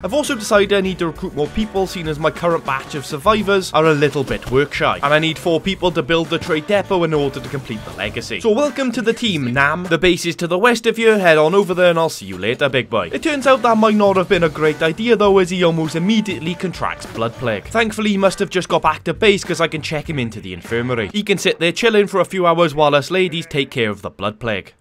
I've also decided I need to recruit more people seeing as my current batch of survivors are a little bit work shy, and I need 4 people to build the trade depot in order to complete the legacy. So welcome to the team, Nam. The base is to the west of you, head on over there and I'll see you later, big boy. It turns out that might not have been a great idea though as he almost immediately contracts blood plague. Thankfully he must have just got back to base because I can check him into the infirmary. He can sit there chilling for a few hours while us ladies take care of the blood plague.